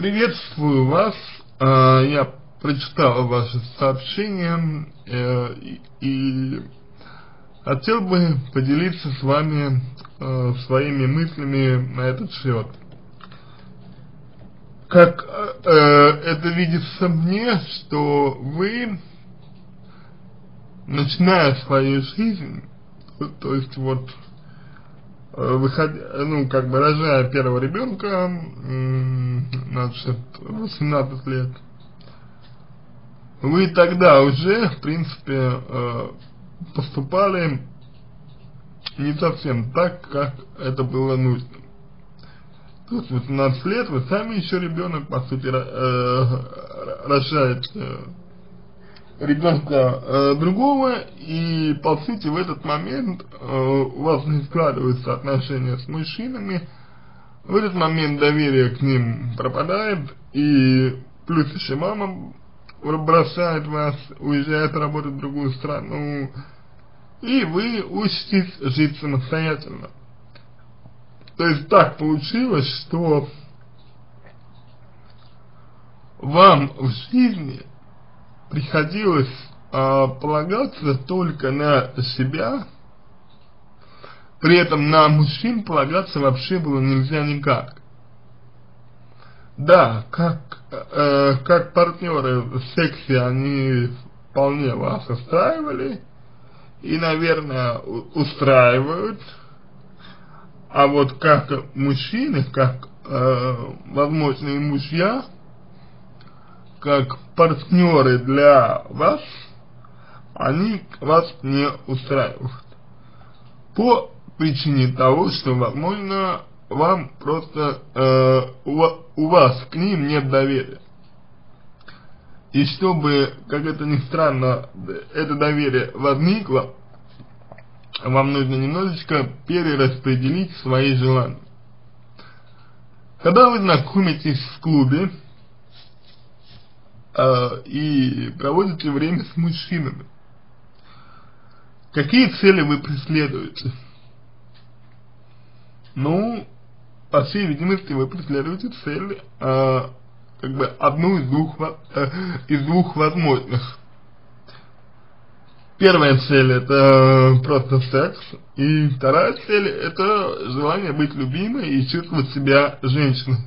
Приветствую вас. А, я прочитал ваше сообщение э, и хотел бы поделиться с вами э, своими мыслями на этот счет. Как э, это видится мне, что вы, начиная свою жизнь, то есть вот Э, выходя, ну, как бы рожая первого ребенка, значит, 18 лет, вы тогда уже, в принципе, э, поступали не совсем так, как это было нужно. То есть 18 лет, вы сами еще ребенок, по сути, э, рожаете ребенка э, другого, и по сути в этот момент э, у вас не складываются отношения с мужчинами, в этот момент доверие к ним пропадает, и плюс еще мама бросает вас, уезжает работать в другую страну, и вы учитесь жить самостоятельно. То есть так получилось, что вам в жизни приходилось э, полагаться только на себя, при этом на мужчин полагаться вообще было нельзя никак. Да, как, э, как партнеры в сексе они вполне вас устраивали и, наверное, устраивают, а вот как мужчины, как э, возможные мужья, как партнеры для вас, они вас не устраивают. По причине того, что, возможно, вам просто, э, у, вас к ним нет доверия. И чтобы, как это ни странно, это доверие возникло, вам нужно немножечко перераспределить свои желания. Когда вы знакомитесь в клубе, э, и проводите время с мужчинами. Какие цели вы преследуете? Ну, по всей видимости, вы преследуете цель, э, как бы одну из двух, э, из двух возможных. Первая цель это просто секс, и вторая цель это желание быть любимой и чувствовать себя женщиной.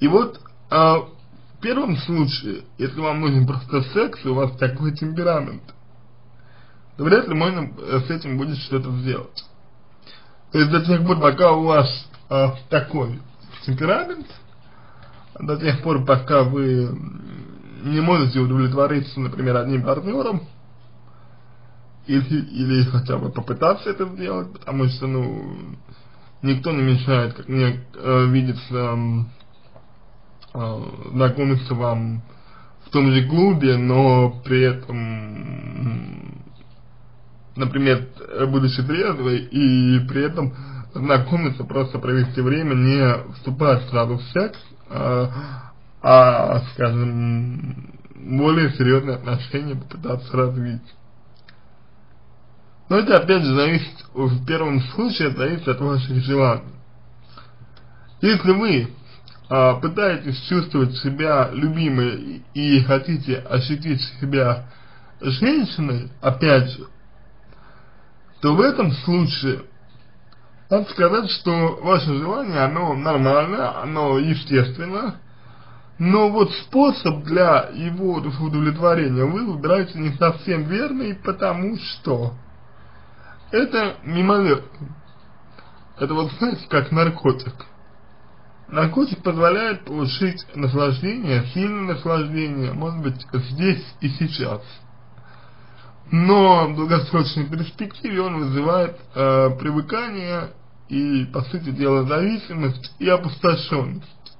И вот э, первом случае, если вам нужен просто секс, и у вас такой темперамент, то вряд ли можно э, с этим будет что-то сделать. То есть до тех пор, пока у вас э, такой темперамент, до тех пор, пока вы не можете удовлетвориться, например, одним партнером, или, или хотя бы попытаться это сделать, потому что, ну, никто не мешает, как мне э, видится, знакомиться вам в том же клубе, но при этом, например, будучи трезвой и при этом знакомиться, просто провести время, не вступать сразу в секс, а, а скажем, более серьезные отношения попытаться развить. Но это опять же зависит, в первом случае зависит от ваших желаний. Если вы а, пытаетесь чувствовать себя любимой и хотите ощутить себя женщиной, опять же, то в этом случае надо сказать, что ваше желание, оно нормальное, оно естественно, но вот способ для его удовлетворения вы выбираете не совсем верный, потому что это мимолетно. Это вот, знаете, как наркотик. Наркотик позволяет получить наслаждение, сильное наслаждение, может быть, здесь и сейчас. Но в долгосрочной перспективе он вызывает э, привыкание и, по сути дела, зависимость и опустошенность.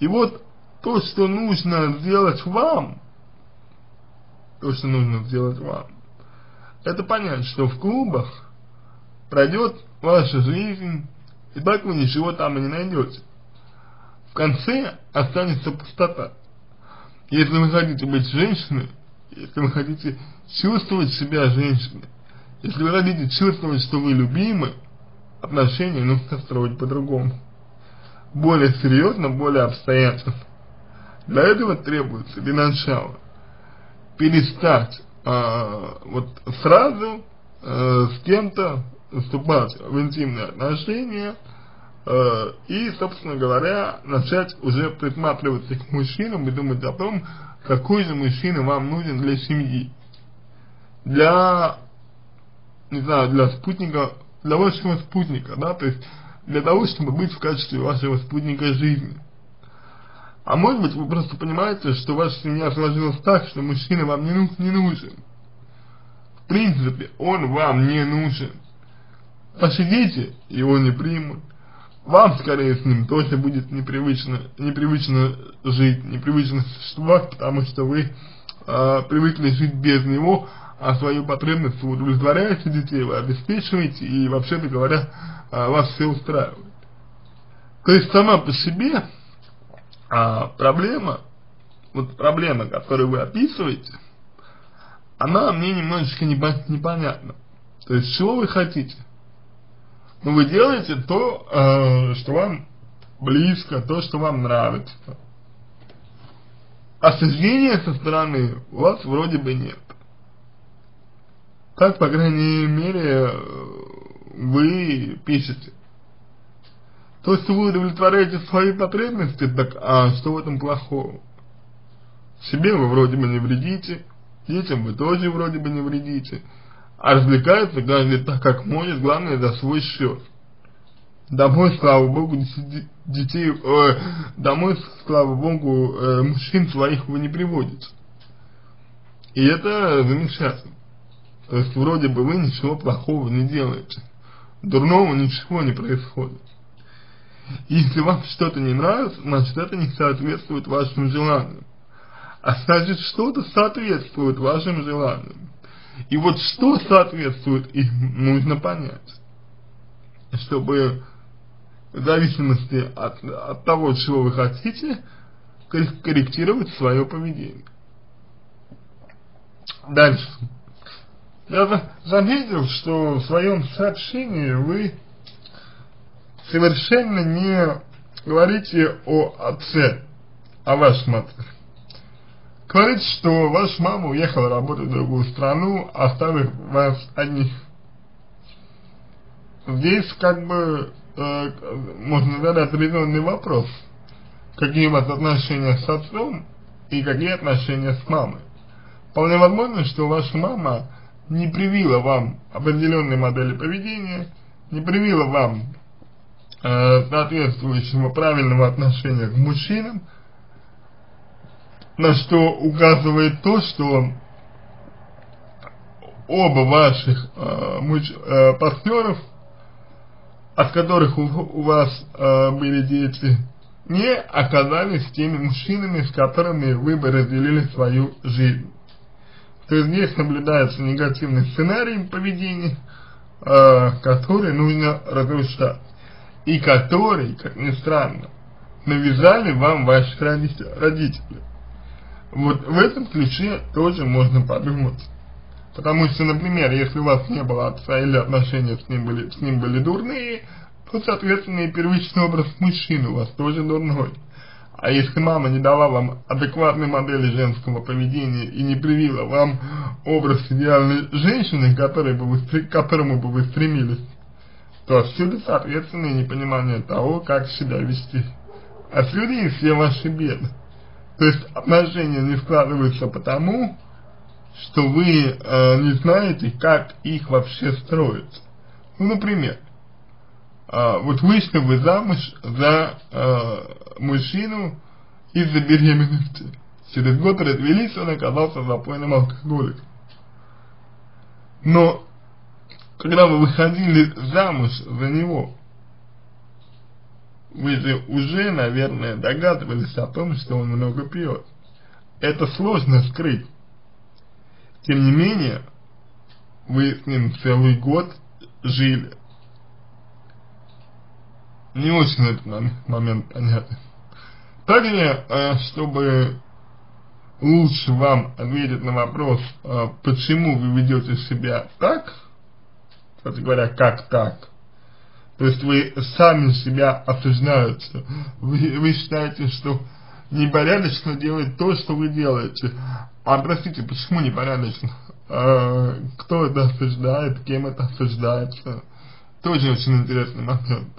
И вот то, что нужно сделать вам, то, что нужно сделать вам, это понять, что в клубах пройдет ваша жизнь и так вы ничего там и не найдете. В конце останется пустота. Если вы хотите быть женщиной, если вы хотите чувствовать себя женщиной, если вы хотите чувствовать, что вы любимы, отношения нужно строить по-другому. более серьезно, более обстоятельно. Для этого требуется для начала перестать э, вот сразу э, с кем-то вступать в интимные отношения э, и, собственно говоря, начать уже присматриваться к мужчинам и думать о том, какой же мужчина вам нужен для семьи. Для, не знаю, для спутника, для вашего спутника, да, то есть для того, чтобы быть в качестве вашего спутника жизни. А может быть, вы просто понимаете, что ваша семья сложилась так, что мужчина вам не, не нужен. В принципе, он вам не нужен. Дети его не примут. Вам, скорее, с ним тоже будет непривычно, непривычно жить, непривычно существовать, потому что вы э, привыкли жить без него, а свою потребность удовлетворяете детей, вы обеспечиваете, и, вообще-то говоря, э, вас все устраивает. То есть, сама по себе а, проблема, вот проблема, которую вы описываете, она мне немножечко непонятна. То есть, чего вы хотите? Ну, вы делаете то, э, что вам близко, то, что вам нравится. Осуждения со стороны у вас вроде бы нет. Так, по крайней мере, вы пишете. То, что вы удовлетворяете свои потребности, так а что в этом плохого? Себе вы вроде бы не вредите, детям вы тоже вроде бы не вредите, а развлекается каждый так, как может, главное за свой счет. Домой, слава богу, детей, э, домой, слава богу, э, мужчин своих вы не приводите. И это замечательно. То есть вроде бы вы ничего плохого не делаете. Дурного ничего не происходит. Если вам что-то не нравится, значит это не соответствует вашим желаниям. А значит что-то соответствует вашим желаниям. И вот что соответствует им, нужно понять. Чтобы в зависимости от, от того, чего вы хотите, корректировать свое поведение. Дальше. Я заметил, что в своем сообщении вы совершенно не говорите о отце, о вашем отце. Говорите, что ваша мама уехала работать в другую страну, оставив вас одних. Здесь как бы э, можно задать резонный вопрос. Какие у вас отношения с отцом и какие отношения с мамой? Вполне возможно, что ваша мама не привила вам определенной модели поведения, не привила вам э, соответствующего правильного отношения к мужчинам, на что указывает то, что оба ваших э, муж, э, партнеров, от которых у, у вас э, были дети, не оказались теми мужчинами, с которыми вы бы разделили свою жизнь. То есть здесь наблюдается негативный сценарий поведения, э, который нужно разрушать и который, как ни странно, навязали вам ваши родители. Вот в этом ключе тоже можно подумать. Потому что, например, если у вас не было отца или отношения с ним были, с ним были дурные, то, соответственно, и первичный образ мужчины у вас тоже дурной. А если мама не дала вам адекватной модели женского поведения и не привила вам образ идеальной женщины, которой бы вы, к которому бы вы стремились, то отсюда, соответственно, и непонимание того, как себя вести. Отсюда и все ваши беды. То есть отношения не складываются потому, что вы э, не знаете, как их вообще строить. Ну, например, э, вот вышли вы замуж за э, мужчину из-за беременности. Через год развелись, он оказался запойным алкоголиком. Но когда вы выходили замуж за него, вы же уже, наверное, догадывались о том, что он много пьет. Это сложно скрыть. Тем не менее, вы с ним целый год жили. Не очень этот момент понятен. Также, э, чтобы лучше вам ответить на вопрос, э, почему вы ведете себя так, кстати говоря, как так, то есть вы сами себя осуждаете. Вы, вы считаете, что непорядочно делать то, что вы делаете. А простите, почему непорядочно? А, кто это осуждает, кем это осуждается? Тоже очень интересный момент.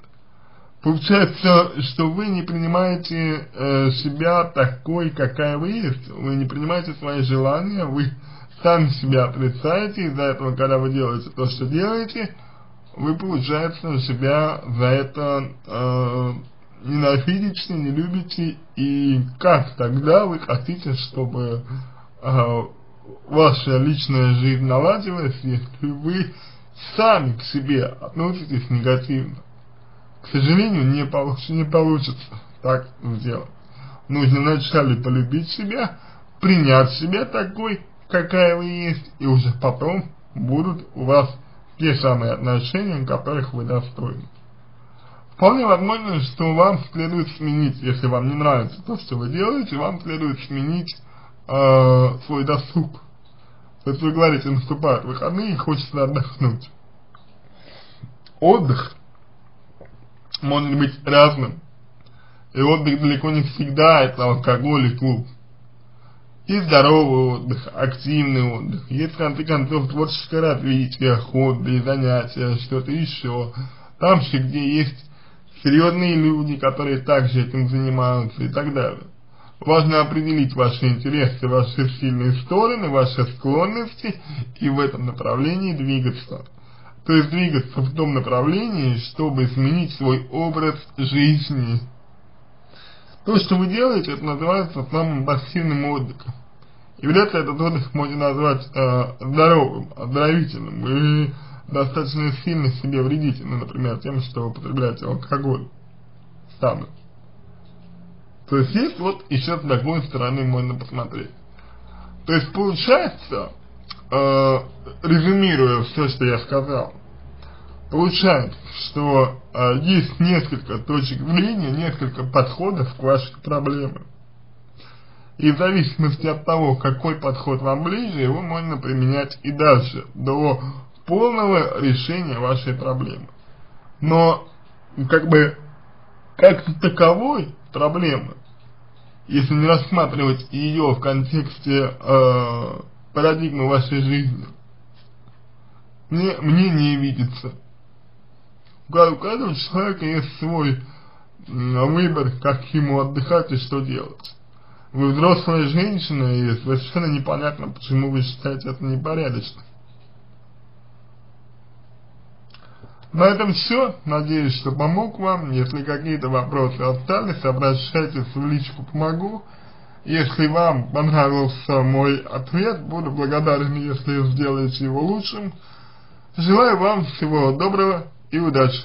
Получается, что вы не принимаете э, себя такой, какая вы есть. Вы не принимаете свои желания, вы сами себя отрицаете, из-за этого, когда вы делаете то, что делаете, вы, получается, себя за это э, ненавидите, не любите, и как тогда вы хотите, чтобы э, ваша личная жизнь наладилась, если вы сами к себе относитесь негативно? К сожалению, не, получ не получится так сделать. Нужно вначале полюбить себя, принять себя такой, какая вы есть, и уже потом будут у вас те самые отношения, которых вы достойны. Вполне возможно, что вам следует сменить, если вам не нравится то, что вы делаете, вам следует сменить э, свой досуг. То есть вы говорите, наступают выходные и хочется отдохнуть. Отдых может быть разным. И отдых далеко не всегда это алкоголь и клуб. И здоровый отдых, активный отдых, есть в конце концов творческое развитие, хобби, занятия, что-то еще. Там же, где есть серьезные люди, которые также этим занимаются и так далее. Важно определить ваши интересы, ваши сильные стороны, ваши склонности и в этом направлении двигаться. То есть двигаться в том направлении, чтобы изменить свой образ жизни. То, что вы делаете, это называется самым пассивным отдыхом. И вряд ли этот отдых можно назвать э, здоровым, оздоровительным. Вы достаточно сильно себе вредите, ну, например, тем, что употребляете алкоголь сами. То есть есть вот еще с такой стороны можно посмотреть. То есть получается, э, резюмируя все, что я сказал, получается, что э, есть несколько точек зрения, несколько подходов к вашей проблеме. И в зависимости от того, какой подход вам ближе, его можно применять и дальше, до полного решения вашей проблемы. Но, как бы, как таковой проблемы, если не рассматривать ее в контексте э, парадигмы вашей жизни, мне, мне не видится. У каждого человека есть свой выбор, как ему отдыхать и что делать. Вы взрослая женщина, и совершенно непонятно, почему вы считаете это непорядочно. На этом все. Надеюсь, что помог вам. Если какие-то вопросы остались, обращайтесь в личку «Помогу». Если вам понравился мой ответ, буду благодарен, если сделаете его лучшим. Желаю вам всего доброго и удачи.